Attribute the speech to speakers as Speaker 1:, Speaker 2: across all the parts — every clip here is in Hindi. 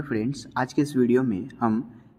Speaker 1: हेलो फ्रेंड्स आज के इस वीडियो में हम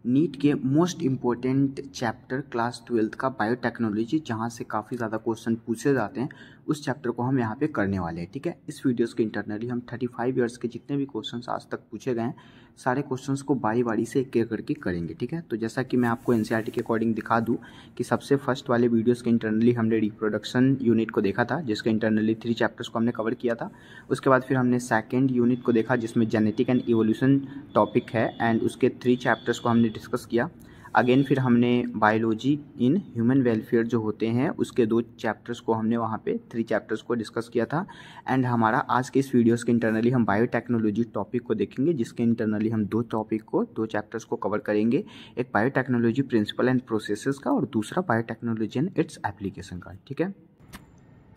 Speaker 1: नीट के most important chapter class twelfth का बायोटेक्नोलॉजी जहाँ से काफ़ी ज़्यादा क्वेश्चन पूछे जाते हैं, उस चैप्टर को हम यहाँ पे करने वाले हैं, ठीक है? इस वीडियोस के इंटरनली हम 35 इयर्स के जितने भी क्वेश्चंस आज तक पूछे गए हैं सारे क्वेश्चन को बारी बारी से एक एक करके करेंगे, ठीक है? तो जैसा कि मैं आपको एन e के अकॉर्डिंग दिखा दूँ कि सबसे फ़र्स्ट वाले वीडियोज़ के इंटरनली हमने रिप्रोडक्शन यूनिट को देखा था, जिसके इंटरनली थ्री चैप्टर्स को हमने कवर किया था। उसके बाद फिर हमने सेकेंड यूनिट को देखा, जिसमें जेनेटिक एंड इवोल्यूशन टॉपिक है एंड उसके थ्री चैप्टर्स को हमने डिस्कस किया। अगेन फिर हमने बायोलॉजी इन ह्यूमन वेलफेयर जो होते हैं, उसके दो चैप्टर्स को हमने वहाँ पे थ्री चैप्टर्स को डिस्कस किया था। एंड हमारा आज के इस वीडियोस के इंटरनली हम बायोटेक्नोलॉजी टॉपिक को देखेंगे, जिसके इंटरनली हम दो टॉपिक को, दो चैप्टर्स को कवर करेंगे। एक बायोटेक्नोलॉजी प्रिंसिपल एंड प्रोसेस का और दूसरा बायोटेक्नोलॉजी एंड इट्स एप्लीकेशन का, ठीक है?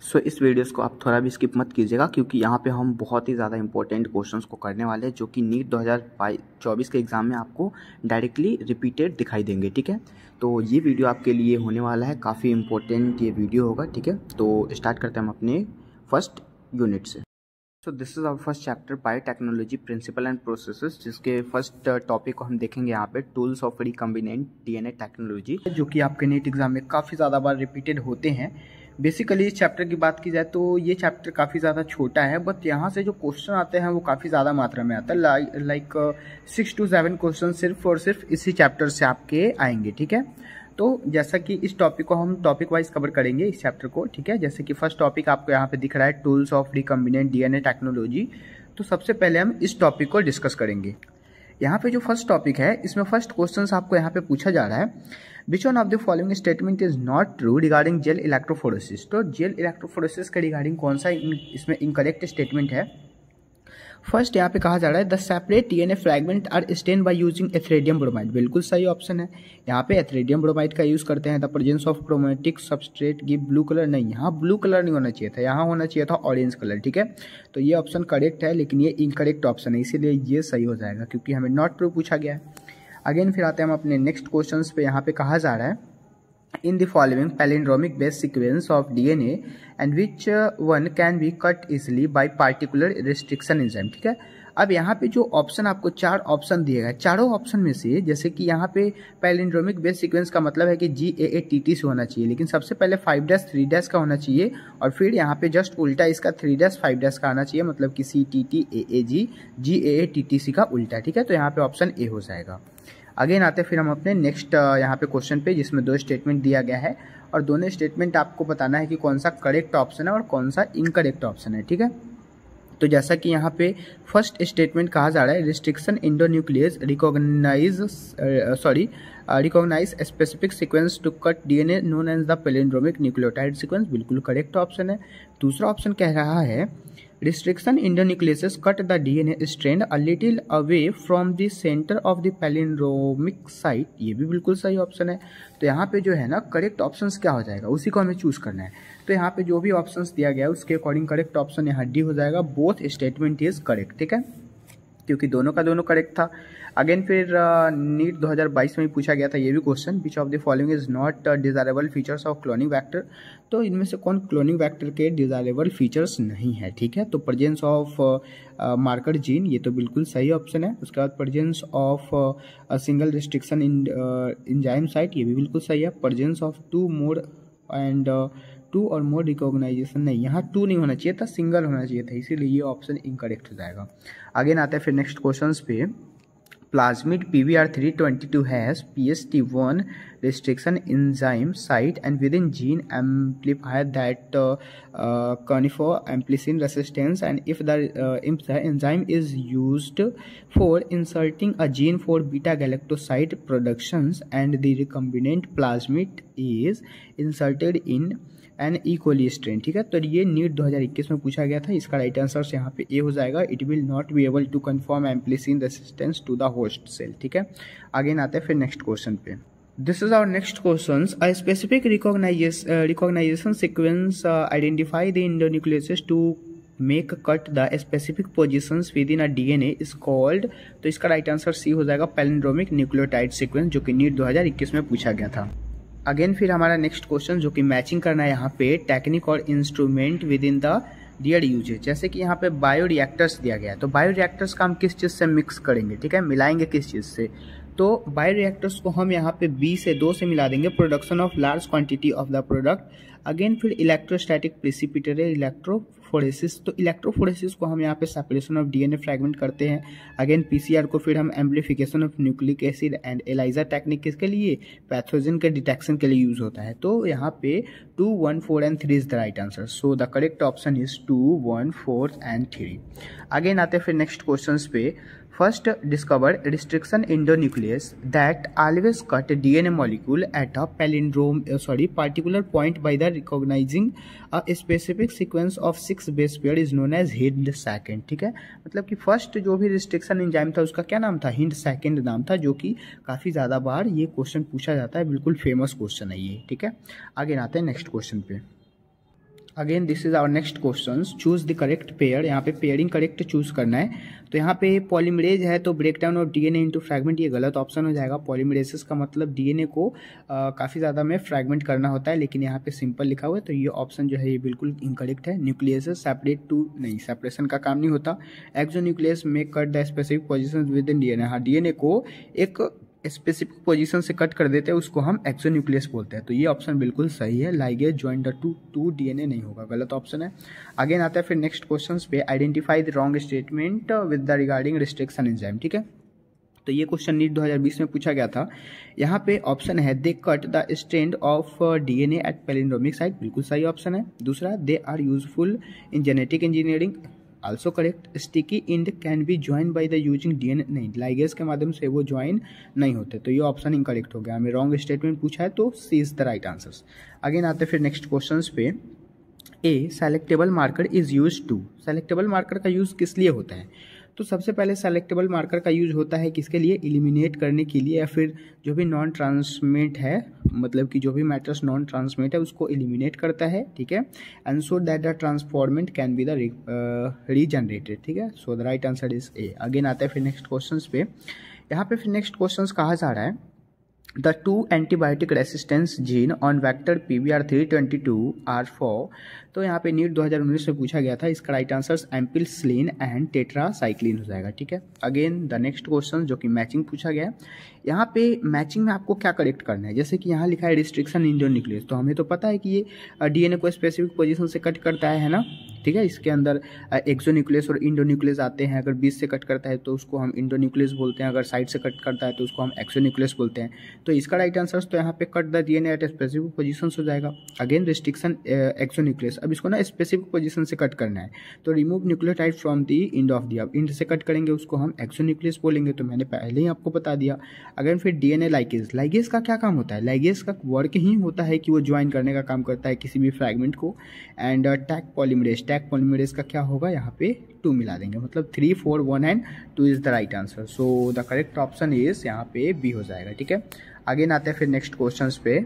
Speaker 1: सो इस वीडियोस को आप थोड़ा भी स्किप मत कीजिएगा क्योंकि यहाँ पे हम बहुत ही ज़्यादा इंपॉर्टेंट क्वेश्चंस को करने वाले हैं जो कि नीट 2024 के एग्ज़ाम में आपको डायरेक्टली रिपीटेड दिखाई देंगे, ठीक है? तो ये वीडियो आपके लिए होने वाला है, काफ़ी इंपॉर्टेंट ये वीडियो होगा, ठीक है? तो स्टार्ट करते हैं हम अपने फ़र्स्ट यूनिट से। So this is our first chapter biotechnology principle and processes जिसके फ़र्स्ट टॉपिक को हम देखेंगे यहाँ पे tools of recombinant DNA technology जो कि आपके नीट एग्ज़ाम में काफ़ी ज़्यादा बार रिपीटेड होते हैं। बेसिकली इस चैप्टर की बात की जाए तो ये चैप्टर काफ़ी ज़्यादा छोटा है बट यहाँ से जो क्वेश्चन आते हैं वो काफ़ी ज़्यादा मात्रा में आता है। Like six two seven question सिर्फ़ और सिर्फ़ इसी चैप्टर से आपके आएँगे, ठीक है? तो जैसा कि इस टॉपिक को हम टॉपिक वाइज कवर करेंगे इस चैप्टर को, ठीक है? जैसे कि फ़र्स्ट टॉपिक आपको यहाँ पे दिख रहा है tools of recombinant DNA technology तो सबसे पहले हम इस टॉपिक को डिस्कस करेंगे। यहाँ पे जो फ़र्स्ट टॉपिक है, इसमें फ़र्स्ट क्वेश्चन आपको यहाँ पे पूछा जा रहा है। Which one of the following statement is not true regarding gel electrophoresis तो जेल इलेक्ट्रोफोरोसिस के रिगार्डिंग कौन सा इसमें इनकरेक्ट स्टेटमेंट है? फ़र्स्ट यहाँ पे कहा जा रहा है the separate DNA fragment are stain by using ethidium bromide बिल्कुल सही ऑप्शन है। यहाँ पे एथरेडियम ब्रोमाइड का यूज़ करते हैं। The presence of chromatic substrate give blue colour नहीं। यहाँ ब्लू कलर नहीं होना चाहिए था। यहाँ होना चाहिए था ऑरेंज कलर ठीक है? तो ये ऑप्शन करेक्ट है, लेकिन ये इनकरेक्ट ऑप्शन है। इसीलिए ये सही हो जाएगा, क्योंकि हमें नॉट ट्रू पूछा गया है। अगेन फिर आते हैं हम अपने नेक्स्ट क्वेश्चन पे। यहाँ पे कहा जा रहा है in the following palindromic base sequence of D N A and which one can be cut easily by particular restriction enzyme ठीक है? अब यहाँ पे जो ऑप्शन आपको चार ऑप्शन दिए गए चारों ऑप्शन में से जैसे कि यहाँ पे पैलिंड्रोमिक बेस सीक्वेंस का मतलब है कि G A A T T से होना चाहिए, लेकिन सबसे पहले फाइव डैश थ्री डैश का होना चाहिए और फिर यहाँ पे जस्ट उल्टा इसका थ्री डैश फाइव डैश का आना चाहिए मतलब कि C T T A A G G A A T T C का उल्टा, ठीक है? तो यहाँ पे ऑप्शन ए हो जाएगा। अगेन आते फिर हम अपने नेक्स्ट यहाँ पे क्वेश्चन पे, जिसमें दो स्टेटमेंट दिया गया है और दोनों स्टेटमेंट आपको बताना है कि कौन सा करेक्ट ऑप्शन है और कौन सा इनकरेक्ट ऑप्शन है, ठीक है? तो जैसा कि यहाँ पे फ़र्स्ट स्टेटमेंट कहा जा रहा है restriction endonuclease recognise sorry recognise specific sequence to cut DNA known as the palindromic nucleotide sequence बिल्कुल करेक्ट ऑप्शन है। दूसरा ऑप्शन कह रहा है, Restriction endonucleases cut the DNA strand a little away from the center of the palindromic site, ये भी बिल्कुल सही ऑप्शन है। तो यहाँ पे जो है ना करेक्ट ऑप्शन क्या हो जाएगा, उसी को हमें चूज़ करना है। तो यहाँ पे जो भी ऑप्शंस दिया गया है उसके अकॉर्डिंग करेक्ट ऑप्शन यहाँ डी हो जाएगा। बोथ स्टेटमेंट इज़ करेक्ट ठीक है? क्योंकि दोनों का दोनों करेक्ट था। अगेन फिर नीट uh, 2022 में पूछा गया था ये भी question which of the following is not desirable features of cloning vector तो इनमें से कौन क्लोनिंग वैक्टर के डिजायरेबल फीचर्स नहीं है ठीक है? तो प्रजेंस ऑफ़ मार्कर जीन ये तो बिल्कुल सही ऑप्शन है। उसके बाद presence of single restriction in enzyme site ये भी बिल्कुल सही है। Presence of two more and two और मोर रिकॉग्नाइजेशन नहीं, यहाँ टू नहीं होना चाहिए था सिंगल होना चाहिए था, इसीलिए ये ऑप्शन इनकरेक्ट हो जाएगा। आगे आते हैं फिर नेक्स्ट क्वेश्चन पे। Plasmid P V R three twenty two has P S T one restriction enzyme site and within gene amplifier that confer ampicillin resistance and if the enzyme is use for inserting a gene for beta galactosidase productions and the recombinant plasmid is inserted in an E coli strain ठीक है? तो ये नीट 2021 में पूछा गया था। इसका राइट आंसर यहाँ पे ए हो जाएगा। It will not be able to confirm ampicillin resistance to the host cell ठीक है? आगे आते हैं फिर नेक्स्ट क्वेश्चन पे। This is our next questions. A specific recognition, uh, recognition sequence uh, identify the endonucleases to make cut the specific positions within a DNA is called तो इसका राइट आंसर सी हो जाएगा पैलिंड्रोमिक न्यूक्लियोटाइड सीक्वेंस जो कि नीट 2021 में पूछा गया था। अगेन फिर हमारा नेक्स्ट क्वेश्चन जो कि मैचिंग करना है यहाँ पे टेक्निक और instrument within the their usages जैसे कि यहाँ पे बायो रिएक्टर्स दिया गया है तो बायो रिएक्टर्स का हम किस चीज़ से मिक्स करेंगे, ठीक है? मिलाएँगे किस चीज़ से? तो बायो रिएक्टर्स को हम यहाँ पे बी से दो से मिला देंगे production of large quantity of the product again फिर इलेक्ट्रोस्टैटिक प्रिसिपिटेड इलेक्ट्रोफोरेसिस तो इलेक्ट्रोफोरेसिस को हम यहाँ पे सेपरेशन ऑफ़ डीएनए फ्रैगमेंट करते हैं। अगेन पीसीआर को फिर हम amplification of nucleic acid and ELISA technique किसके लिए? पैथोजन के डिटेक्शन के लिए यूज़ होता है। तो यहाँ पे two one four and three is the right answer so the correct option is two one four and three again आते फिर नेक्स्ट क्वेश्चन पे। First discovered restriction endonuclease that always cut DNA molecule at a palindrome uh, sorry particular point by the recognizing a specific sequence of six base pair is known as Hind second ठीक है मतलब कि फ़र्स्ट जो भी रिस्ट्रिक्शन एंजाइम था उसका क्या नाम था हिंड सेकेंड नाम था जो कि काफ़ी ज़्यादा बार ये क्वेश्चन पूछा जाता है बिल्कुल फ़ेमस क्वेश्चन है ये ठीक है आगे आते हैं नेक्स्ट क्वेश्चन पे again this is our next question choose the correct pair यहाँ पे पेयरिंग करेक्ट चूज़ करना है। तो यहाँ पे पॉलीमरेज है तो break down of DNA into fragment ये गलत ऑप्शन हो जाएगा। पॉलीमरेसिस का मतलब डीएनए को काफ़ी ज़्यादा में फ्रैगमेंट करना होता है, लेकिन यहाँ पे सिंपल लिखा हुआ है। तो ये ऑप्शन जो है ये बिल्कुल इनकरेक्ट है। न्यूक्लियस सेपरेट टू नहीं सेपरेशन का काम नहीं होता। एक्जो न्यूक्लियस में cut the specific position within DNA हाँ डीएनए को एक स्पेसिफिक पोजीशन से कट कर देते हैं, उसको हम एक्सोन्यूक्लियस बोलते हैं। तो ये ऑप्शन बिल्कुल सही है, ligase join the two two DNA नहीं होगा, गलत ऑप्शन है। अगेन आता है फिर नेक्स्ट क्वेश्चन पे identify the wrong statement with the regarding restriction enzyme ठीक है? तो ये क्वेश्चन नीट 2020 में पूछा गया था। यहाँ पे ऑप्शन है they cut the strand of DNA at palindromic site बिल्कुल सही ऑप्शन है। दूसरा they are useful in genetic engineering also correct sticky end can be join by the using DNA नहीं लाइगेस के माध्यम से वो ज्वाइन नहीं होते तो ये ऑप्शन इनकरेक्ट हो गया। हमें रॉन्ग स्टेटमेंट पूछा है तो C is the right answer again आते फिर नेक्स्ट क्वेश्चन पे। A selectable marker is use to selectable marker का यूज़ किस लिए होता है? तो सबसे पहले सेलेक्टेबल मार्कर का यूज़ होता है किसके लिए? इलिमिनेट करने के लिए या फिर जो भी नॉन ट्रांसमिट है मतलब कि जो भी मैटर्स नॉन ट्रांसमिट है, उसको इलिमिनेट करता है, ठीक है? And so that the transformant can be the regenerated ठीक है? So the right answer is A again आता है फिर नेक्स्ट क्वेश्चन पे। यहाँ पे फिर नेक्स्ट क्वेश्चन कहा जा रहा है। The two antibiotic resistance gene on vector PBR322 are for तो यहाँ पे नीट 2019 में पूछा गया था इसका right answer ampicillin and tetracycline हो जाएगा ठीक है? अगेन द नेक्स्ट क्वेश्चन जो कि मैचिंग पूछा गया है। यहाँ पे मैचिंग में आपको क्या करेक्ट करना है? जैसे कि यहाँ लिखा है रिस्ट्रिक्शन इंडो न्यूक्लियस तो हमें तो पता है कि ये डीएनए को स्पेसिफिक पोजीशन से कट करता है, है ना? ठीक है, इसके अंदर एक्सो न्यूक्लियस और इंडो न्यूक्लियस आते हैं। अगर बीच से कट करता है तो उसको हम इंडो न्यूक्लियस बोलते हैं। अगर साइड से कट करता है तो उसको हम एक्सो न्यूक्लियस बोलते हैं। तो इसका राइट आंसर तो यहाँ पे cut the DNA at specific position हो जाएगा। अगेन रिस्ट्रिक्शन एक्सो न्यूक्लियस अब इसको ना स्पेसिफिक पोजीशन से कट करना है। तो remove nucleotide from the end of the अब इंड से कट करेंगे, उसको हम एक्सो न्यूक्लियस बोलेंगे। तो मैंने पहले ही आपको बता दिया। अगेन फिर डीएनए लाइगेज लाइगेज का क्या काम होता है? लाइगेज का वर्क ही होता है कि वो ज्वाइन करने का काम करता है किसी भी फ्रैगमेंट को। And Taq polymerase Taq polymerase का क्या होगा? यहाँ पे टू मिला देंगे। मतलब three four one and two is the right answer so the correct option is यहाँ पे बी हो जाएगा, ठीक है? आगे आते हैं फिर नेक्स्ट क्वेश्चन पे।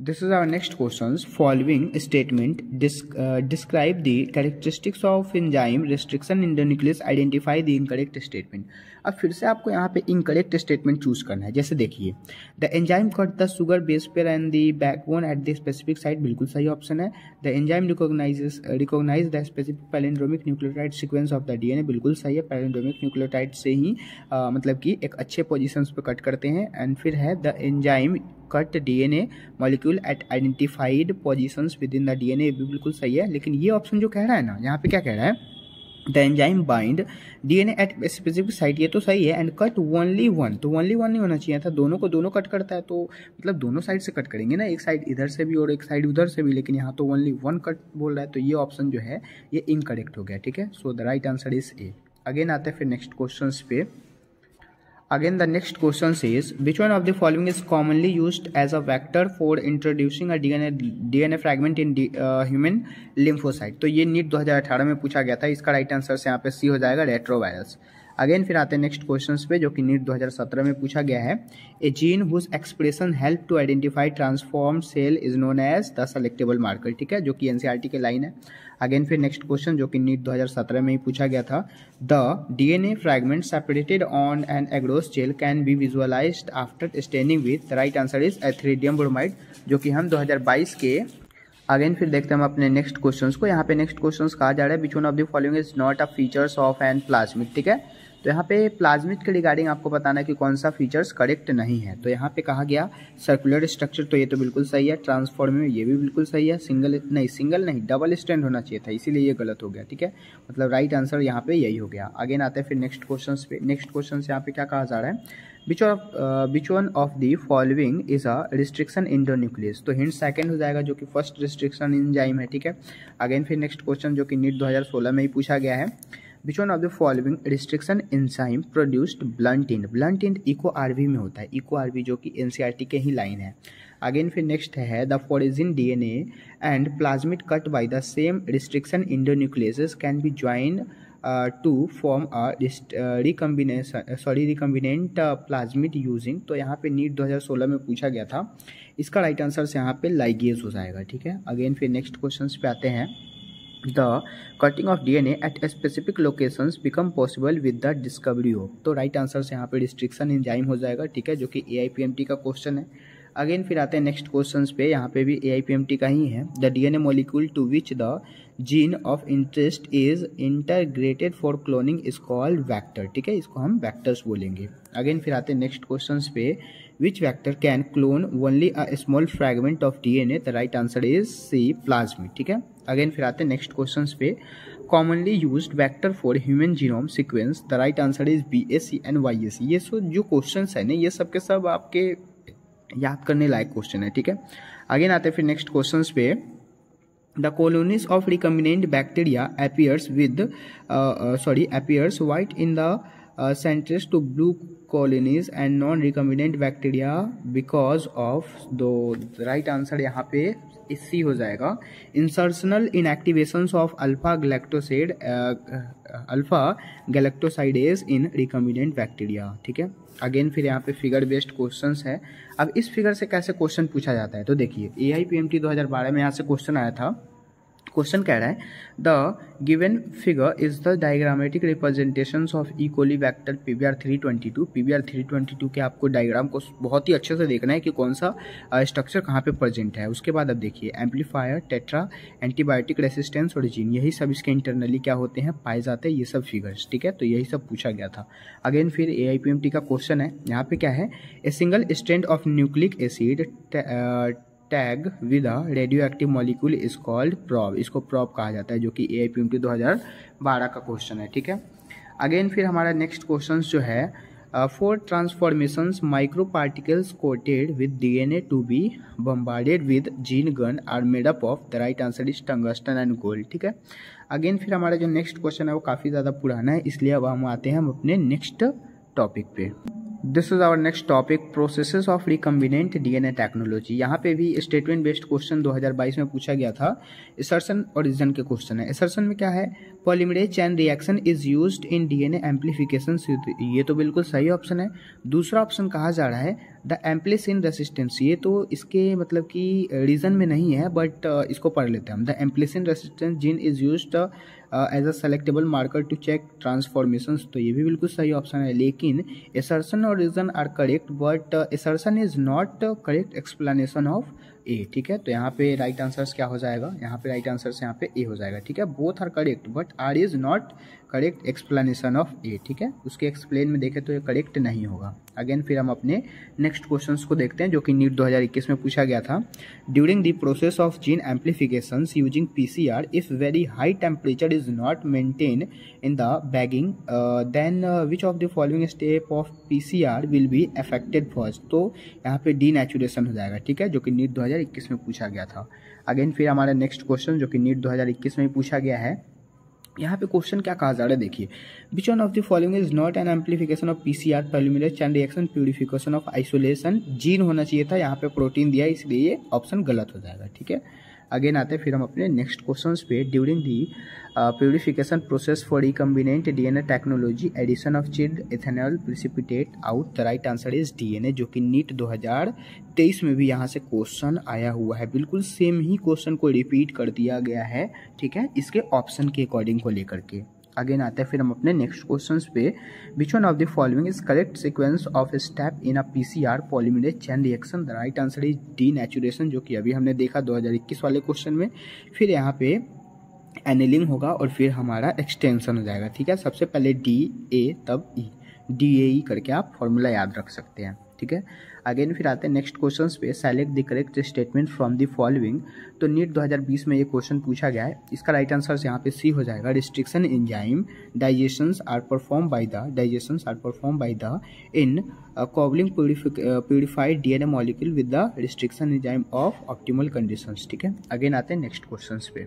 Speaker 1: Our next questions. Following statement disc, uh, describe the characteristics of enzyme restriction in the nucleus. Identify the incorrect statement. अब फिर से आपको यहाँ पे इनकरेक्ट स्टेटमेंट चूज़ करना है जैसे देखिए the enzyme cut the sugar base pair and the backbone at the specific site बिल्कुल सही ऑप्शन है the enzyme recognises recognise the specific palindromic nucleotide sequence of the DNA बिल्कुल सही है पैलेंड्रोमिक न्यूक्लियोटाइड से ही uh, मतलब कि एक अच्छे पोजिशन पे कट करते हैं एंड फिर है the enzyme cut DNA molecule at identified positions within the DNA भी बिल्कुल सही है, लेकिन ये ऑप्शन जो कह रहा है ना, यहाँ पे क्या कह रहा है? The enzyme bind DNA at specific site ये तो सही है एंड कट ओनली वन तो ओनली वन नहीं होना चाहिए था, दोनों को दोनों कट करता है तो मतलब दोनों साइड से कट करेंगे ना, एक साइड इधर से भी और एक साइड उधर से भी, लेकिन यहाँ तो ओनली वन कट बोल रहा है तो ये ऑप्शन जो है, ये इनकरेक्ट हो गया, ठीक है? So the right answer is A again आते हैं फिर नेक्स्ट क्वेश्चन पे। Again, the next question says, which one of the following is commonly used as a vector for introducing a DNA DNA fragment in uh, human lymphocyte? तो ये नीट 2018 में पूछा गया था। इसका राइट आंसर से यहाँ पे सी हो जाएगा रेट्रोवायरस अगेन फिर आते हैं नेक्स्ट क्वेश्चन पे जो कि नीट 2017 में पूछा गया है। A gene whose expression help to identify transform cell is known as the selectable marker ठीक है जो कि एनसीईआरटी के लाइन है। अगेन फिर नेक्स्ट क्वेश्चन जो कि नीट 2017 में ही पूछा गया था। The DNA fragment separated on an agarose gel can be visualise after staining with right answer is ethidium bromide जो कि हम 2022 के अगेन फिर देखते हैं हम अपने नेक्स्ट क्वेश्चन को। यहाँ पे नेक्स्ट क्वेश्चन कहा जा रहा है which one of the following is not a features of an plasmid ठीक है? तो यहाँ पे प्लाज्मिट के रिगार्डिंग आपको बताना है कि कौन सा फीचर्स करेक्ट नहीं है। तो यहाँ पे कहा गया सर्कुलर स्ट्रक्चर तो ये तो बिल्कुल सही है ट्रांसफॉर्म में ये भी बिल्कुल सही है सिंगल नहीं सिंगल नहीं डबल स्टैंड होना चाहिए था, इसीलिए ये गलत हो गया, ठीक है? मतलब राइट आंसर यहाँ पे यही हो गया। अगेन आते हैं फिर नेक्स्ट क्वेश्चन पे। नेक्स्ट क्वेश्चन यहाँ पे क्या कहा जा रहा है? Which of which one of the following is a restriction endonuclease तो हिंट सेकंड हो जाएगा जो कि फ़र्स्ट रिस्ट्रिक्शन इंजाइम है, ठीक है? अगेन फिर नेक्स्ट क्वेश्चन जो कि नीट 2016 में ही पूछा गया है। Which one of the following restriction enzyme produced blunt end end Eco R V में होता है। इको आरवी जो कि एनसीईआरटी के ही लाइन है। अगेन फिर नेक्स्ट है the foreign DNA and plasmid cut by the same restriction endonuclease can be join to form a recombination sorry recombinant plasmid using तो यहाँ पे नीट 2016 में पूछा गया था। इसका राइट आंसर यहाँ पे लाइगेज हो जाएगा, ठीक है? अगेन फिर नेक्स्ट क्वेश्चन पे आते हैं। The cutting of DNA at specific locations become possible with the discovery of तो राइट आंसर से यहाँ पे रिस्ट्रिक्शन इंजाइम हो जाएगा, ठीक है, जो कि A I P M T का क्वेश्चन है। अगेन फिर आते हैं नेक्स्ट क्वेश्चन पे, यहाँ पे भी A I P M T का ही है। The DNA molecule to which the gene of interest is integrated for cloning is called vector ठीक है, इसको हम वैक्टर्स बोलेंगे। अगेन फिर आते हैं नेक्स्ट क्वेश्चन पे। Which vector can clone only a small fragment of DNA the right answer is C plasmid ठीक है? अगेन फिर आते हैं नेक्स्ट क्वेश्चन पे। Commonly use vector for human genome sequence the right answer is B S C and Y S C ये सो जो क्वेश्चन है ना ये सब के सब आपके याद करने लायक क्वेश्चन है ठीक है? अगेन आते हैं फिर नेक्स्ट क्वेश्चन पे। The colonies of recombinant bacteria appears with uh, uh, in the uh, centers to blue colonies and non-recombinant bacteria because of the right answer यहाँ पे सी हो जाएगा insertional inactivation of alpha galactoside alpha galactosidase in recombinant bacteria ठीक है? अगेन फिर यहाँ पे फिगर बेस्ड क्वेश्चंस है। अब इस फिगर से कैसे क्वेश्चन पूछा जाता है? तो देखिए A I P M T दो हज़ार बारह में यहाँ से क्वेश्चन आया था। क्वेश्चन कह रहा है, the given figure is the diagrammatic representation of E coli vector p B R three twenty two. P B R three twenty two के आपको डायग्राम को बहुत ही अच्छे से देखना है कि कौन सा स्ट्रक्चर कहाँ पे प्रेजेंट है। उसके बाद अब देखिए एम्पलीफायर टेट्रा एंटीबायोटिक रेसिस्टेंस और जीन यही सब इसके इंटरनली क्या होते हैं, पाए जाते हैं, ये सब फिगर्स ठीक है? तो यही सब पूछा गया था। अगेन फिर A I P M T का क्वेश्चन है। यहाँ पे क्या है? A single stand of nucleic acid tag with a radio active molecule is called probe इसको प्रॉब कहा जाता है, जो कि A I P M T दो हज़ार बारह का क्वेश्चन है, ठीक है? अगेन फिर हमारा नेक्स्ट क्वेश्चन जो है for transformation micro particles coated with D N A to be bombarded with gene gun are made up of the right answer is tungsten and gold ठीक है? अगेन फिर हमारा जो नेक्स्ट क्वेश्चन है, वो काफ़ी ज़्यादा पुराना है, इसलिए अब हम आते हैं हम अपने नेक्स्ट टॉपिक पे। This is our next topic processes of recombinant DNA technology यहाँ पे भी स्टेटमेंट बेस्ड क्वेश्चन 2022 में पूछा गया था। असर्सन और रीजन के क्वेश्चन है। असर्सन में क्या है? Polymerase chain reaction is used in DNA amplification ये तो बिल्कुल सही ऑप्शन है। दूसरा ऑप्शन कहा जा रहा है द एम्पलिसिन रेसिस्टेंस ये तो इसके मतलब कि रीजन में नहीं है बट uh, इसको पढ़ लेते हैं हम। The ampicillin resistance gene is use as a selectable marker to check transformation तो ये भी बिल्कुल सही ऑप्शन है, लेकिन एसर्सन और reason are correct but assertion is not correct explanation of A ठीक है? तो यहाँ पे राइट आंसर्स क्या हो जाएगा? यहाँ पे राइट आंसर्स यहाँ पे ए हो जाएगा, ठीक है? Both are correct but R is not correct explanation of A ठीक है? उसके एक्सप्लेन में देखें तो ये करेक्ट नहीं होगा। अगेन फिर हम अपने नेक्स्ट क्वेश्चन को देखते हैं, जो कि नीट 2021 में पूछा गया था। During the process of gene amplification using PCR if very high temperature is not maintain in the beginning then which of the following step of PCR will be affected first तो यहाँ पे डी नेचुरेशन हो जाएगा, ठीक है? जो कि नीट 2021 में पूछा गया था। अगेन फिर हमारा नेक्स्ट क्वेश्चन जो कि नीट 2021 में पूछा गया है। यहाँ पे क्वेश्चन क्या कहा जा रहा है? देखिए which one of the following is not an amplification of P C R polymerase chain reaction purification of isolation gene होना चाहिए था, यहाँ पे प्रोटीन दिया, इसलिए ये ऑप्शन गलत हो जाएगा, ठीक है? अगेन आते हैं फिर हम अपने नेक्स्ट क्वेश्चन पे during the purification process for recombinant DNA technology addition of chilled ethanol precipitate out the right answer is DNA जो कि नीट 2023 में भी यहाँ से क्वेश्चन आया हुआ है। बिल्कुल सेम ही क्वेश्चन को रिपीट कर दिया गया है, ठीक है? इसके ऑप्शन के अकॉर्डिंग को लेकर के। अगेन आते हैं, फिर हम अपने नेक्स्ट क्वेश्चन पे which one of the following is correct sequence of step in a PCR polymerase chain reaction the right answer is denaturation जो कि अभी हमने देखा 2021 वाले क्वेश्चन में। फिर यहाँ पे एनिलिंग होगा और फिर हमारा एक्सटेंशन हो जाएगा, ठीक है? सबसे पहले डी ए तब ई डी ए ई करके आप फॉर्मूला याद रख सकते हैं। ठीक है? अगेन फिर आते हैं नेक्स्ट क्वेश्चन पे। Select the correct statement from the following तो नीट 2020 में ये क्वेश्चन पूछा गया है। इसका राइट आंसर यहाँ पे सी हो जाएगा। Restriction enzyme digestions are perform by the digestions are perform by the incubating purified D N A molecule with the restriction enzyme of optimal conditions ठीक है? अगेन आते हैं नेक्स्ट क्वेश्चन पे।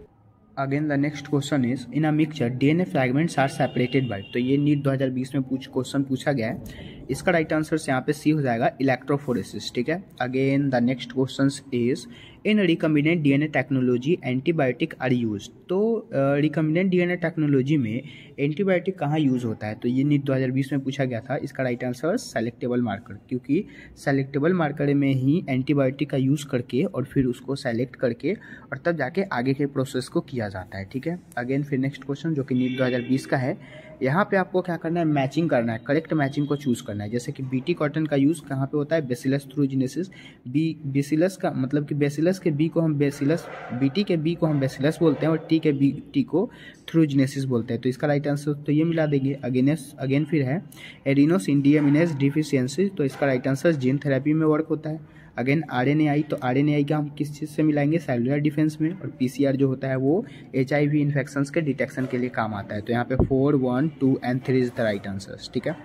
Speaker 1: Again the next question is in a mixture DNA fragments are separated by तो ये नीट 2020 में पूछ क्वेश्चन पूछा गया है। इसका राइट आंसर यहाँ पे सी हो जाएगा इलेक्ट्रोफोरेसिस ठीक है? Again the next question is in recombinant DNA technology antibiotic are use तो रिकम्बिनेंट डीएनए टेक्नोलॉजी में एंटीबायोटिक कहाँ यूज़ होता है? तो ये नीट 2020 में पूछा गया था, इसका राइट आंसर सेलेक्टेबल मार्कर क्योंकि सेलेक्टेबल मार्कर में ही एंटीबायोटिक का यूज़ करके और फिर उसको सेलेक्ट करके और तब जाके आगे के प्रोसेस को किया जाता है, ठीक है? अगेन फिर नेक्स्ट क्वेश्चन जो कि नीट दो का है। यहाँ पे आपको क्या करना है? मैचिंग करना है करेक्ट मैचिंग को चूज़ करना है। जैसे कि बीटी कॉटन का यूज़ कहाँ पे होता है? Bacillus thuringiensis B bacillus का मतलब कि बेसिलस के बी को हम बेसिलस बीटी के बी को हम बेसिलस बोलते हैं और टी के बी टी को थ्रू जीनेसिस बोलते हैं। तो इसका राइट आंसर तो ये मिला देंगे। अगेनेस अगेन फिर है। एरिनोस इंडियमिनेस डिफिशियंसी तो इसका राइट आंसर जीन थेरेपी में वर्क होता है। अगेन आर एन आई तो आर एन आई का हम किस चीज़ से मिलाएँगे? सेलुलर डिफेंस में। और पी सी आर जो होता है वो एच आई वी इन्फेक्शन के डिटेक्शन के लिए काम आता है। तो यहाँ पे four one two and three is the right answer ठीक है?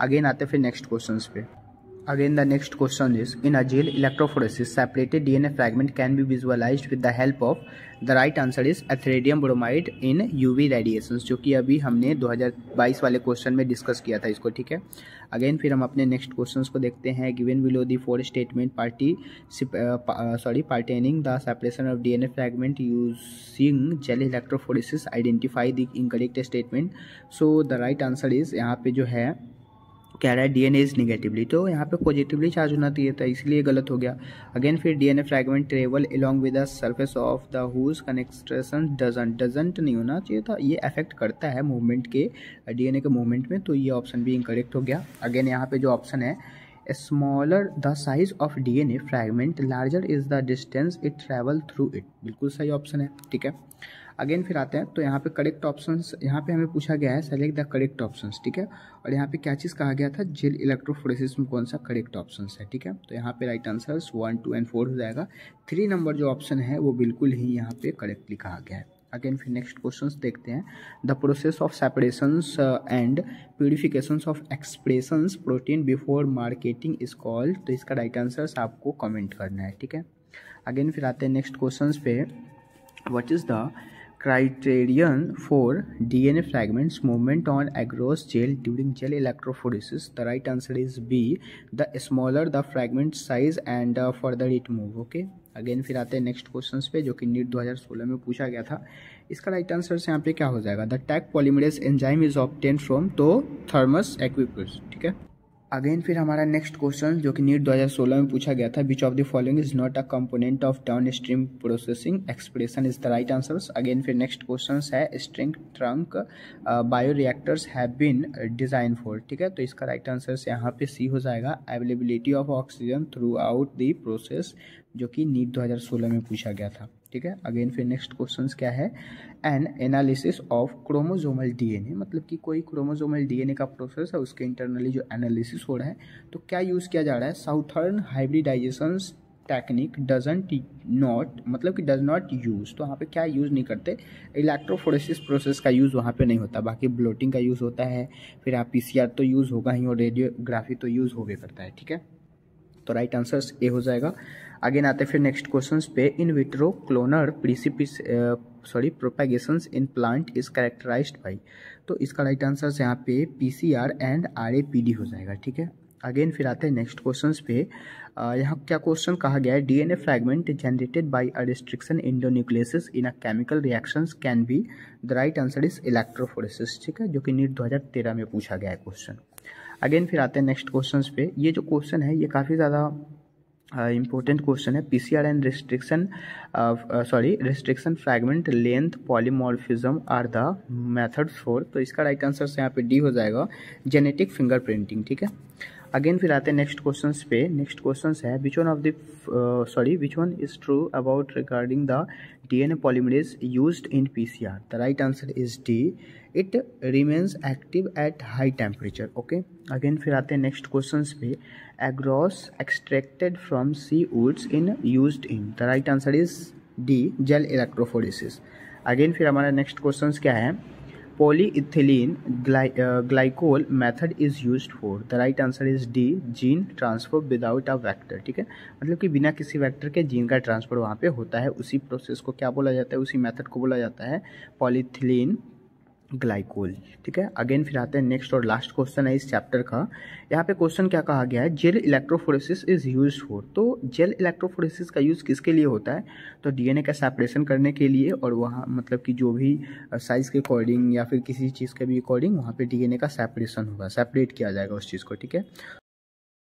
Speaker 1: अगेन आते हैं फिर नेक्स्ट क्वेश्चन पे। Again, the next question is In a gel electrophoresis, separated DNA fragment can be visualized with the help of the right answer is ethidium bromide in UV radiations जो कि अभी हमने 2022 वाले क्वेश्चन में डिस्कस किया था इसको ठीक है? अगेन फिर हम अपने नेक्स्ट क्वेश्चन को देखते हैं। Given below the four statement party sorry pertaining the separation of DNA fragment using gel electrophoresis identify the incorrect statement so the right answer is यहाँ पे जो है कह रहा है डीएनए इज़ निगेटिवली तो यहाँ पे पॉजिटिवली चार्ज होना चाहिए था, इसलिए गलत हो गया। अगेन फिर DNA fragment travel along with the surface of the whose concentration doesn't doesn't नहीं होना चाहिए था, ये अफेक्ट करता है मूवमेंट के डीएनए के मूवमेंट में तो ये ऑप्शन भी इनकरेक्ट हो गया। अगेन यहाँ पे जो ऑप्शन है smaller the size of DNA fragment larger is the distance it travel through it बिल्कुल सही ऑप्शन है, ठीक है? अगेन फिर आते हैं तो यहाँ पे करेक्ट ऑप्शंस यहाँ पे हमें पूछा गया है सेलेक्ट द करेक्ट ऑप्शंस ठीक है? और यहाँ पे क्या चीज़ कहा गया था? जेल इलेक्ट्रोफोरेसिस में कौन सा करेक्ट ऑप्शंस है, ठीक है? तो यहाँ पे right answer one two and four हो जाएगा। थ्री नंबर जो ऑप्शन है, वो बिल्कुल ही यहाँ पे करेक्टली कहा गया है। अगेन फिर नेक्स्ट क्वेश्चंस देखते हैं। The process of separations and purifications of expressions protein before marketing is called तो इसका राइट आंसर आपको कमेंट करना है, ठीक है? अगेन फिर आते हैं नेक्स्ट क्वेश्चंस पे। What is the criterion for D N A fragments movement on agarose gel during gel electrophoresis the right answer is B the smaller the fragment size and further it move okay again फिर आते हैं नेक्स्ट क्वेश्चन पे, जो कि नीट 2016 में पूछा गया था। इसका राइट आंसर से यहाँ पे क्या हो जाएगा? The Taq polymerase enzyme is obtain from दो थर्मस एक्विप ठीक है? अगेन फिर हमारा नेक्स्ट क्वेश्चन जो कि नीट 2016 में पूछा गया था which of the following is not a component of downstream processing expression is the right answer again फिर नेक्स्ट क्वेश्चन है stirred tank bioreactors have been design for ठीक है? तो इसका राइट आंसर यहाँ पे सी हो जाएगा. Availability of oxygen throughout the process जो कि नीट 2016 में पूछा गया था। ठीक है? अगेन फिर नेक्स्ट क्वेश्चन क्या है? An analysis of chromosomal DNA मतलब कि कोई क्रोमोजोमल डीएनए का प्रोसेस है, उसके इंटरनली जो एनालिसिस हो रहा है तो क्या यूज़ किया जा रहा है? Southern hybridization technique doesn't not मतलब कि डज नॉट यूज़ तो वहाँ पे क्या यूज़ नहीं करते? इलेक्ट्रोफोरेसिस प्रोसेस का यूज़ वहाँ पे नहीं होता, बाकी ब्लोटिंग का यूज़ होता है, फिर आप पीसीआर तो यूज़ होगा ही और रेडियोग्राफी तो यूज़ हो गया करता है, ठीक है? तो राइट आंसर ए हो जाएगा। अगेन आते फिर नेक्स्ट क्वेश्चन पे in vitro clonal precipice sorry propagation in plant is characterized by तो इसका राइट आंसर यहाँ पे P C R and R A P D हो जाएगा, ठीक है? अगेन फिर आते हैं नेक्स्ट क्वेश्चन पे। यहाँ क्या क्वेश्चन कहा गया है? DNA fragment generated by a restriction endonucleases in a chemical reactions can be the right answer is electrophoresis ठीक है? जो कि नीट 2013 में पूछा गया है क्वेश्चन अगेन फिर आते हैं नेक्स्ट क्वेश्चन पे। ये जो क्वेश्चन है, ये काफ़ी ज़्यादा
Speaker 2: इंपॉर्टेंट क्वेश्चन है P C R and restriction sorry restriction fragment length polymorphism are the methods for तो इसका राइट आंसर यहाँ पे डी हो जाएगा जेनेटिक फिंगर प्रिंटिंग ठीक है? अगेन फिर आते हैं नेक्स्ट क्वेश्चन पे। नेक्स्ट क्वेश्चन है which one of the sorry which one is true about regarding the DNA polymerase used in PCR the right answer is D it remains active at high temperature okay again फिर आते हैं नेक्स्ट क्वेश्चन पे। Agarose extracted from seaweeds in use in the right answer is D gel electrophoresis again फिर हमारा नेक्स्ट क्वेश्चन क्या है? Polyethylene glycol method is use for the right answer is D gene transfer without a vector ठीक है? मतलब कि बिना किसी वेक्टर के जीन का ट्रांसफ़र वहाँ पे होता है। उसी प्रोसेस को क्या बोला जाता है? उसी मेथड को बोला जाता है। पॉलीथिलीन ग्लाइकोल, ठीक है? अगेन फिर आते हैं नेक्स्ट और लास्ट क्वेश्चन है इस चैप्टर का। यहाँ पे क्वेश्चन क्या कहा गया है? Gel electrophoresis is use for तो जेल इलेक्ट्रोफोरेसिस का यूज़ किसके लिए होता है? तो डीएनए का सेपरेशन करने के लिए और वहाँ मतलब कि जो भी साइज़ के अकॉर्डिंग या फिर किसी चीज़ के भी अकॉर्डिंग वहाँ पे डीएनए का सेपरेशन होगा सेपरेट किया जाएगा उस चीज़ को, ठीक है?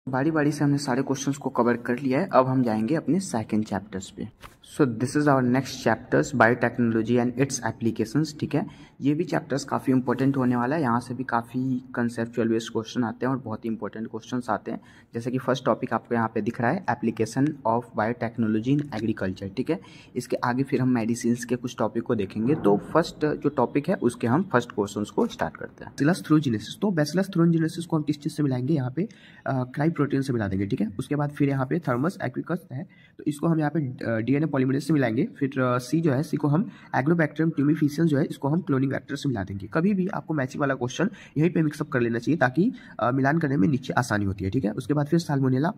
Speaker 2: बारी बारी से हमने सारे क्वेश्चंस को कवर कर लिया है। अब हम जाएँगे अपने सेकंड चैप्टर्स पे। So this is our next chapters biotechnology and its applications ठीक है? ये भी चैप्टर्स काफ़ी इंपॉर्टेंट होने वाला है। यहाँ से भी काफ़ी कंसेप्चुअल बेस्ड क्वेश्चन आते हैं और बहुत ही इंपॉर्टेंट क्वेश्चन आते हैं। जैसे कि फ़र्स्ट टॉपिक आपको यहाँ पे दिख रहा है application of biotechnology in agriculture ठीक है? इसके आगे फिर हम मेडिसिन के कुछ टॉपिक को देखेंगे। तो फ़र्स्ट जो टॉपिक है, उसके हम फ़र्स्ट क्वेश्चन को स्टार्ट करते हैं। बैसिलस थ्रोजिनेसिस तो बैसिलस थ्रोजिनेसिस को हम किस चीज़ से मिलाएँगे? यहाँ पे क्राई प्रोटीन से मिला देंगे, ठीक है? उसके बाद फिर यहाँ पे थर्मस एक्विकस है। तो इसको हम यहाँ पे डीएनए पॉलीमरेज से मिलाएँगे। फिर सी जो है सी को हम एग्रोबैक्टीरियम ट्यूमिफिशियन जो है, इसको हम क्लोनिंग वैक्टर से मिला देंगे। कभी भी आपको मैचिंग वाला क्वेश्चन यहीं पे मिक्सअप कर लेना चाहिए ताकि मिलान करने में नीचे आसानी होती है, ठीक है? उसके बाद फिर सालमोनेला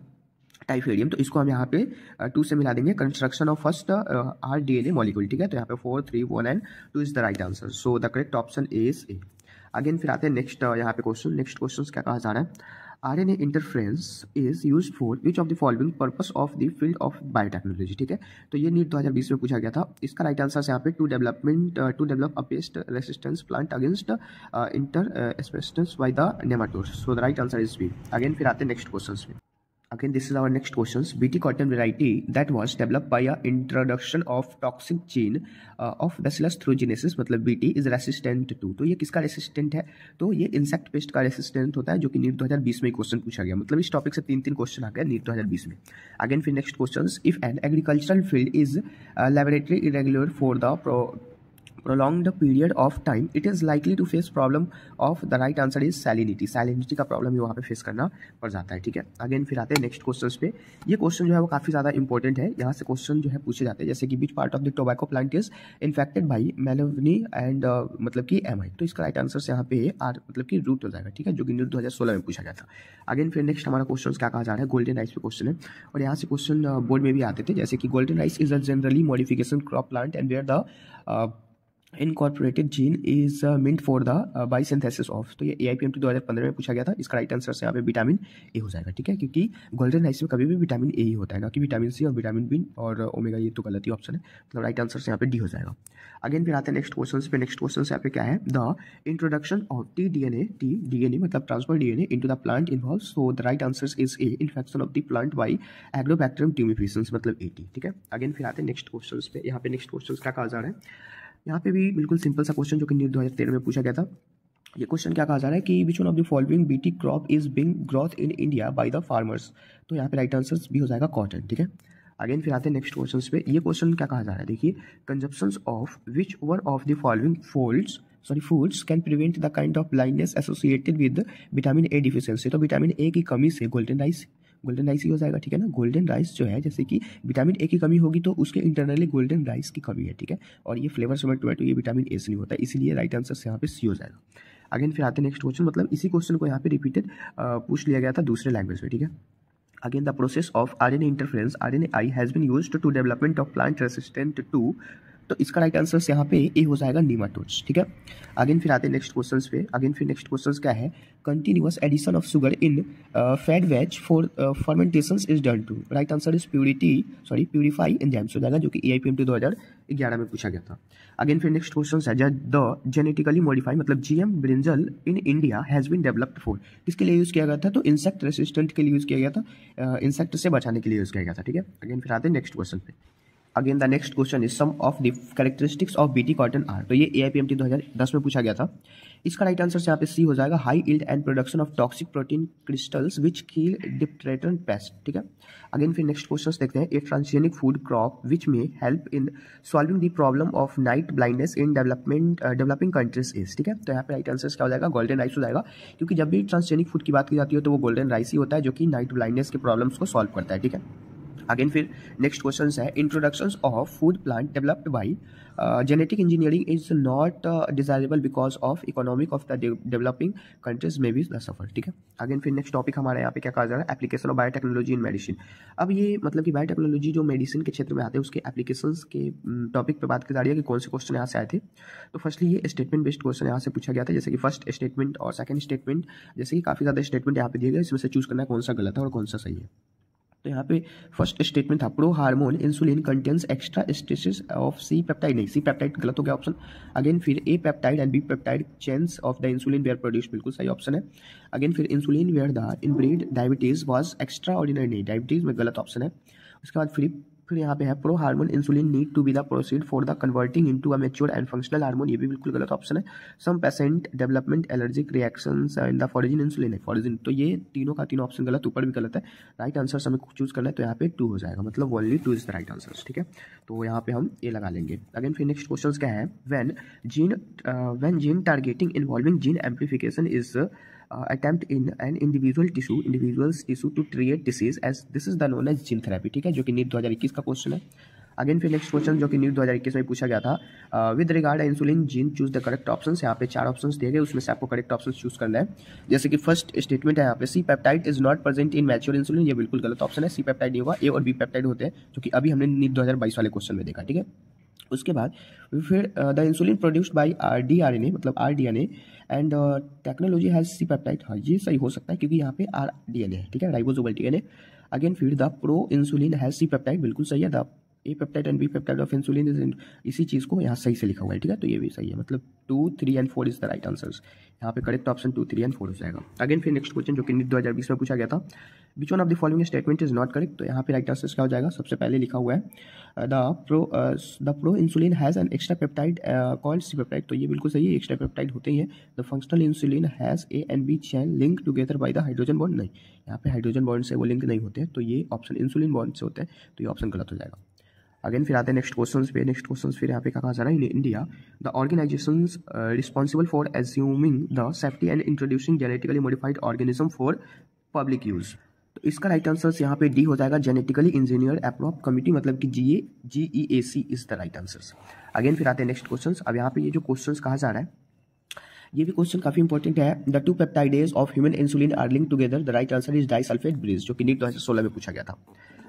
Speaker 2: टाइफेडियम तो इसको हम यहाँ पे टू से मिला देंगे। Construction of first R D N A molecule ठीक है? तो यहाँ पे four three one and two is the right answer so the correct option is A again फिर आते हैं नेक्स्ट यहाँ पे क्वेश्चन नेक्स्ट क्वेश्चन क्या कहा जा रहा है? RNA interference is used for which of the following purpose of the field of biotechnology, ठीक है? तो ये नीट 2020 में पूछा गया था। इसका राइट आंसर यहाँ पे two development to develop a pest resistance plant against inter infestation by the nematodes so the right answer is B again फिर आते हैं नेक्स्ट क्वेश्चन में। Again, this is our next questions. BT cotton variety that was developed by a introduction of toxic gene uh, of Bacillus thuringiensis मतलब BT is resistant to तो ये किसका रेसिस्टेंट है तो ये इंसेक्ट पेस्ट का रेसिस्टेंट होता है जो कि नीट 2020 में क्वेश्चन पूछा गया मतलब इस टॉपिक से तीन तीन क्वेश्चन आ गया नीट 2020 में अगेन फिर next question if an agricultural field is laboratory irregular for the prolonged period of time it is likely to face problem of the right answer is salinity. Salinity का प्रॉब्लम वहाँ पे फेस करना पड़ जाता है ठीक है? अगेन फिर आते हैं नेक्स्ट क्वेश्चन पे। ये क्वेश्चन जो है वो काफ़ी ज़्यादा इंपॉर्टेंट है। यहाँ से क्वेश्चन जो है पूछे जाते हैं जैसे कि which part of the tobacco plant is infected by Meloidogyne and मतलब कि एम तो इसका राइट आंसर यहाँ पे आर मतलब कि रूट हो जाएगा ठीक है? जो कि दो हज़ार सोलह में पूछा गया था। अगेन फिर नेक्स्ट हमारा क्वेश्चन क्या कहा जा रहा है? गोल्डन राइस पे क्वेश्चन है। और यहाँ से क्वेश्चन बोर्ड uh, में भी आते थे जैसे कि golden rice is a generally modification crop plant and where the incorporated gene is meant for the biosynthesis of तो ये A I P M T दो हज़ार पंद्रह में पूछा गया था, इसका राइट आंसर से यहाँ पे विटामिन ए हो जाएगा, ठीक है? क्योंकि गोल्डन राइस में कभी भी विटामिन ए ही होता है, ना कि विटामिन सी और विटामिन बी और ओमेगा ये तो गलत ही ऑप्शन है मतलब राइट आंसर से यहाँ पे डी हो जाएगा। अगेन फिर आते हैं नेक्स्ट क्वेश्चन पे नेक्स्ट क्वेश्चन यहाँ पे क्या है? The introduction of T D N A T D N A मतलब transfer D N A into the plant involve so the right answer is A infection of the plant by Agrobacterium tumefaciens मतलब ए टी ठीक है? अगेन फिर आते हैं नेक्स्ट क्वेश्चन पे, यहाँ पे नेक्स्ट क्वेश्चन क्या कहा जा रहा है? यहाँ पे भी बिल्कुल सिंपल सा क्वेश्चन जो कि नीट दो हज़ार तेरह में पूछा गया था। ये क्वेश्चन क्या कहा जा रहा है कि which one of the following BT crop is being growth in India by the farmers तो यहाँ पे राइट आंसर भी हो जाएगा कॉटन ठीक है? अगेन फिर आते हैं नेक्स्ट क्वेश्चन पे। ये क्वेश्चन क्या कहा जा रहा है? देखिए consumption of which one of the following folds sorry foods can prevent the kind of blindness associated with vitamin A deficiency तो विटामिन ए की कमी से गोल्डन राइस गोल्डन राइस ही हो जाएगा, ठीक है ना? गोल्डन राइस जो है, जैसे कि विटामिन ए की कमी होगी तो उसके इंटरनली गोल्डन राइस की कमी है, ठीक है? और ये फ्लेवर सोमेट टोमेटो ये विटामिन ए से नहीं होता है इसीलिए राइट आंसर यहाँ पे सी हो जाएगा। अगेन फिर आते नेक्स्ट क्वेश्चन मतलब इसी क्वेश्चन को यहाँ पे रिपीटेड पूछ लिया गया था दूसरे लैंग्वेज में, ठीक है? Again the process again the process of RNA interference RNAi has been used to development of plant resistant to तो इसका राइट आंसर यहाँ पे ए हो जाएगा नीमाटोड्स ठीक है? अगेन फिर आते हैं नेक्स्ट क्वेश्चन पे। अगेन फिर नेक्स्ट क्वेश्चन क्या है? Continuous addition of sugar in fed batch for fermentation is done to right answer is purity sorry purify enzymes हो जाएगा जो कि A I P M T दो हज़ार ग्यारह में पूछा गया था। अगेन फिर नेक्स्ट क्वेश्चन है द जेनेटिकली मॉडिफाइड मतलब G M brinjal in India has been developed for किसके लिए यूज़ किया गया था? तो इंसेक्ट रेसिस्टेंट के लिए यूज़ किया गया था। इंसेक्ट uh, से बचाने के लिए यूज़ किया गया था ठीक है? अगेन फिर आते हैं नेक्स्ट क्वेश्चन पे। Again the next question is some of the characteristics of BT cotton are तो ये A I P M T दो हज़ार दस में पूछा गया था। इसका राइट आंसर यहाँ पे सी हो जाएगा high yield and production of toxic protein crystals which kill dipteran pest ठीक है? अगेन फिर नेक्स्ट क्वेश्चन देखते हैं। A transgenic food crop which may help in solving the problem of night blindness in development developing countries is ठीक है? तो यहाँ पे राइट आंसर क्या हो जाएगा गोल्डन राइस हो जाएगा। क्योंकि जब भी ट्रांसजेनिक फ़ूड की बात की जाती है तो वो गोल्डन राइस ही होता है जो कि नाइट ब्लाइंडनेस के प्रॉब्लम्स को सॉल्व करता है, ठीक है? अगेन फिर नेक्स्ट क्वेश्चन है introduction of food plant developed by genetic engineering is not desirable because of economic of the developing countries में भी द सफ़र ठीक है? अगेन फिर नेक्स्ट टॉपिक हमारे यहाँ पे क्या कहा जा रहा है? Application of biotechnology in medicine अब ये मतलब कि बायोटेक्नोलॉजी जो मेडिसिन के क्षेत्र में आते हैं, उसके एप्लीकेशन के टॉपिक पर बात की जा रही है कि कौन से क्वेश्चन यहाँ से आए थे? तो फर्स्टली ये स्टेटमेंट बेस्ड क्वेश्चन यहाँ से पूछा गया था, जैसे कि फ़र्स्ट स्टेटमेंट और सेकंड स्टेटमेंट जैसे कि काफ़ी ज़्यादा स्टेटमेंट यहाँ पे दिए गए, इसमें से चूज़ करना कौन सा गलत है और कौन सा सही है। तो यहाँ पे फ़र्स्ट स्टेटमेंट था pro hormone insulin contains extra stretch of C peptide नहीं सी पेप्टाइड गलत हो गया ऑप्शन अगेन फिर A peptide and B peptide chains of the insulin were produce बिल्कुल सही ऑप्शन है। अगेन फिर insulin were the in breed diabetes was extra ordinary नहीं डायबिटीज़ में गलत ऑप्शन है। उसके बाद फिर फिर यहाँ पे है pro hormone insulin need to be the proceed for the converting into a mature and functional hormone ये भी बिल्कुल गलत ऑप्शन है। Some patient development allergic reaction in the foreign insulin है। फॉरिजिन तो ये तीनों का तीनों ऑप्शन गलत, ऊपर भी गलत है। राइट आंसर हमें चूज़ करना है तो यहाँ पे टू हो जाएगा। मतलब only two is the right answer ठीक है? तो यहाँ पे हम ए लगा लेंगे। अगेन फिर नेक्स्ट क्वेश्चन क्या है? When gene when gene targeting involving gene amplification is uh, attempt in an individual tissue individual's tissue to treat disease as this is the known as gene therapy ठीक है जो कि नीट 2021 का क्वेश्चन है। अगेन फिर नेक्स्ट क्वेश्चन जो कि नीट 2021 में पूछा गया था with regard insulin gene choose the correct option यहाँ पे चार ऑप्शन दिए गए उसमें से आपको करेक्ट ऑप्शन चूज़ करना है। जैसे कि फ़र्स्ट स्टेटमेंट है यहाँ पे C peptide is not present in mature insulin ये बिल्कुल गलत ऑप्शन है। सी पेप्टाइड नहीं होगा ए और बी पेप्टाइड होते हैं जो कि अभी हमने नीट दो वाले क्वेश्चन में देखा ठीक है। उसके बाद फिर the insulin produced by R D R N A मतलब R D N A and technology has C peptide हाँ ये सही हो सकता है क्योंकि यहाँ पे आर डी एन ए है, ठीक है? Ribosomal D N A again फिर the pro insulin has C peptide बिल्कुल सही है। The A peptide and B peptide of insulin is इसी चीज़ को यहाँ सही से लिखा हुआ है, ठीक है? तो ये भी सही है मतलब two three and four is the right answers यहाँ पे correct option two three and four हो जाएगा। अगेन फिर नेक्स्ट क्वेश्चन जो कि दो हज़ार बीस में पूछा गया था। Which one of the following statement is not correct तो यहाँ पे राइट आंसर क्या हो जाएगा। सबसे पहले लिखा हुआ है the pro the pro insulin has an extra peptide called C peptide तो ये बिल्कुल सही है एक्स्ट्रा पेप्टाइड होते ही है। The functional insulin has A and B chain link together by the hydrogen bond नहीं, यहाँ पे हाइड्रोजन बॉन्ड से वो लिंक नहीं होते तो ये ऑप्शन इंसुलिन बॉन्ड से होते हैं। तो ये ऑप्शन गलत हो जाएगा। अगेन फिर आते हैं नेक्स्ट क्वेश्चन पे। नेक्स्ट क्वेश्चन फिर यहाँ पे कहा जा रहा है? In India the organisation responsible for assuming the safety and introducing genetically modified organism for public use इसका राइट आंसर यहाँ पे डी हो जाएगा जेनेटिकली इंजीनियर अप्रोप कमिटी मतलब कि G A G E A C is the right answer again फिर आते हैं नेक्स्ट क्वेश्चन अब यहाँ पे ये जो क्वेश्चन कहा जा रहा है, ये भी क्वेश्चन काफ़ी इंपॉर्टेंट है. The two peptides of human insulin are link together the right answer is disulphide bridge जो कि नीट दो में पूछा गया था.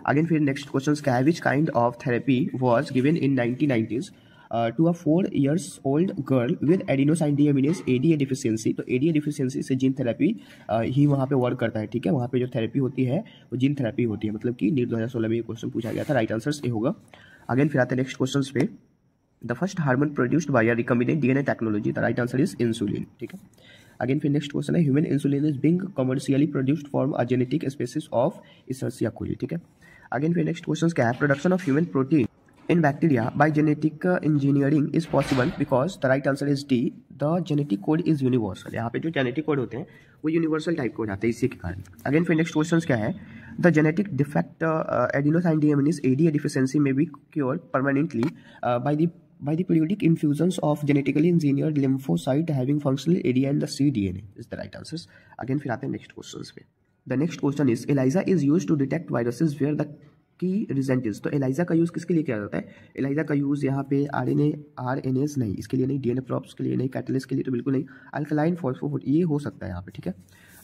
Speaker 2: अगेन फिर नेक्स्ट क्वेश्चन क्या है? Which kind of therapy was given in nineteen nineties to a four years old girl with adenosine deaminase ADA deficiency तो एडीए डिफिशियंसी से जीन थेरेपी ही वहाँ पे वर्क करता है, ठीक है? वहाँ पे जो थेरेपी होती है, वो जीन थेरेपी होती है। मतलब कि नीट दो हज़ार सोलह में ये क्वेश्चन पूछा गया था राइट आंसर ए होगा। अगेन फिर आते हैं नेक्स्ट क्वेश्चन पे। The first hormone produced by recombinant DNA technology the right answer is insulin ठीक है? अगेन फिर नेक्स्ट क्वेश्चन है। Human insulin is being commercially produced form a genetic species of Escherichia coli ठीक है? अगेन फिर नेक्स्ट क्वेश्चन क्या है? Production of human protein in bacteria by genetic uh, engineering is possible because the right answer is D the genetic code is universal यहाँ पे जो genetic code होते हैं वो universal type के हो जाते हैं इसी के कारण अगेन फिर नेक्स्ट क्वेश्चन क्या है genetic defect uh, adenosine deaminase ADA deficiency may be cured permanently uh, by the by the periodic infusions of genetically engineered lymphocyte having functional ADA and the cDNA is the right answers again फिर आते हैं नेक्स्ट क्वेश्चंस पे the next question is ELISA is used to detect viruses where the की रिजेंटिस तो एलाइजा का यूज़ किसके लिए किया जाता है? एलाइजा का यूज़ यहाँ पे R N A R N S नहीं, इसके लिए नहीं डी एन प्रॉप्स के लिए नहीं कैटलिस के लिए तो बिल्कुल नहीं अल्कलाइन फॉस्फोफोट ये हो सकता है यहाँ पे, ठीक है?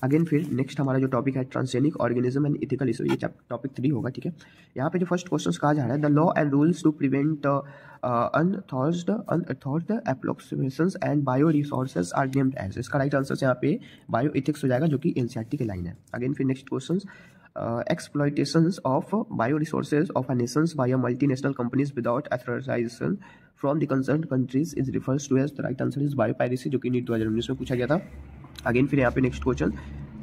Speaker 2: अगेन फिर नेक्स्ट हमारा जो टॉपिक है transgenic organism and ethical issue ये टॉपिक थ्री होगा, ठीक है? यहाँ पे जो फ़र्स्ट क्वेश्चन कहा जा रहा है the law and rules to prevent unauthorised unauthorised approximations and bio resources are named as इसका राइट आंसर यहाँ पे बायो इथिक्स हो जाएगा, जो कि एनसीईआरटी की लाइन है। अगेन फिर next question exploitation of bio resources of a nation by a multi national companies without authorisation from the concern countries is refers to as the right answer is bio piracy जो कि नीट दो हज़ार उन्नीस में पूछा गया था। अगेन फिर यहाँ पे नेक्स्ट क्वेश्चन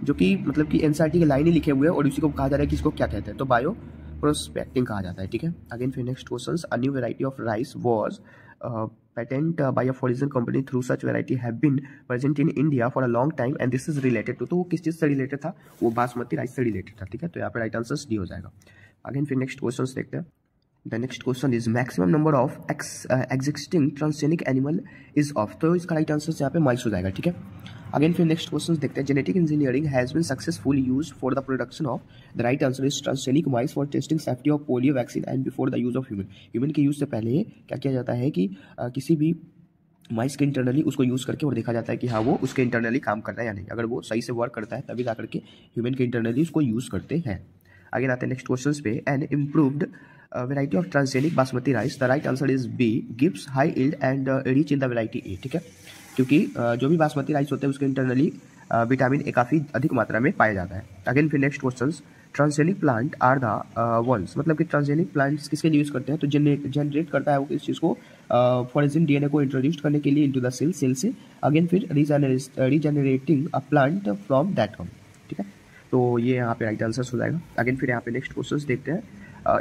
Speaker 2: जो कि मतलब कि एन के लाइन ही लिखे हुए हैं और उसी को कहा जा रहा है कि इसको क्या कहते हैं? तो बायो प्रोस्पेक्टिंग कहा जाता है, ठीक है? अगेन फिर next question a new variety of rice was patent uh, by a foreign company through such variety have been present in India for a long time and this is related to तो वो किस चीज़ से रिलेटेड था वो बासमती राइस से रिलेटेड था ठीक है तो यहाँ पे राइट आंसर डी हो जाएगा अगेन फिर नेक्स्ट क्वेश्चन देखते हैं the next question is maximum number of ex existing transgenic animal is of तो इसका राइट आंसर यहाँ पे माइल्स हो जाएगा ठीक है? अगेन फिर नेक्स्ट क्वेश्चन देखते हैं। Genetic engineering has been successful use for the production of the right answer is transgenic mice for testing safety of polio vaccine and before the use of human human के यूज़ से पहले क्या किया जाता है कि uh, किसी भी माइस के इंटरनली उसको यूज़ करके और देखा जाता है कि हाँ वो उसके इंटरनली काम कर रहा है या नहीं। अगर वो सही से वर्क करता है तभी जा करके ह्यूमन के इंटरनली उसको यूज़ करते हैं। आगे आते हैं नेक्स्ट क्वेश्चन पे। An improved variety of transgenic basmati rice the right answer is B gives high yield and rich in the variety A ठीक है? क्योंकि uh, जो भी बासमती राइस होते हैं उसके इंटरनली विटामिन ए काफ़ी अधिक मात्रा में पाया जाता है। अगेन फिर next question transgenic plant are the ones मतलब कि ट्रांसजेनिक प्लांट्स किसके लिए यूज़ करते हैं? तो जनरेट जनरेट करता है वो इस चीज़ को? फॉरेजिन डीएनए को इंट्रोड्यूस करने के लिए इनटू द सेल सेल से। अगेन फिर regenerating a plant from that one ठीक है? तो ये यहाँ पे राइट आंसर हो जाएगा। अगेन फिर यहाँ पे नेक्स्ट क्वेश्चन देखते हैं।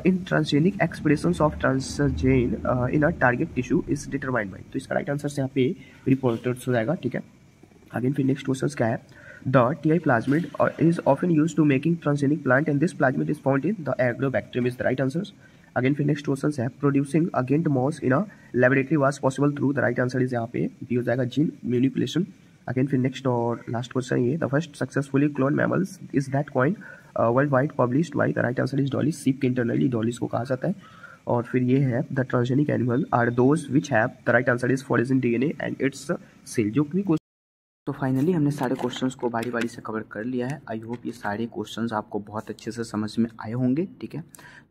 Speaker 2: In transgenic expression of transgene in a target tissue is determined by तो इसका राइट आंसर यहाँ पे रिपोर्टर्स हो जाएगा, ठीक है? अगेन फिर नेक्स्ट क्वेश्चन क्या है? The T I plasmid is often used to making transgenic plant and this plasmid is found in the agrobacterium is the right answer again फिर नेक्स्ट क्वेश्चन है. Producing agent moss in a was possible through the right answer is यहाँ पे बी हो जाएगा जीन म्यूनिपुलेशन अगेन फिर नेक्स्ट और लास्ट क्वेश्चन ये. The first successfully clone mammals is that point uh, wide published by the right answer is dolly sheep के internally dollies को कहा जाता है। और फिर ये है the transgenic animal are those which have the right answer is for in D N and its cell जो भी
Speaker 1: तो फाइनली हमने सारे क्वेश्चंस को बारी बारी से कवर कर लिया है। आई होप ये सारे क्वेश्चंस आपको बहुत अच्छे से समझ में आए होंगे ठीक है?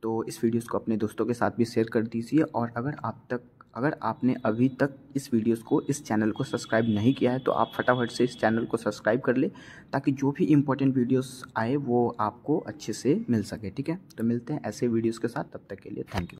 Speaker 1: तो इस वीडियोस को अपने दोस्तों के साथ भी शेयर कर दीजिए। और अगर आप तक अगर आपने अभी तक इस वीडियोस को, इस चैनल को सब्सक्राइब नहीं किया है तो आप फटाफट से इस चैनल को सब्सक्राइब कर ले, ताकि जो भी इंपॉर्टेंट वीडियोस आए, वो आपको अच्छे से मिल सके, ठीक है? तो मिलते हैं ऐसे वीडियोस के साथ, तब तक के लिए थैंक यू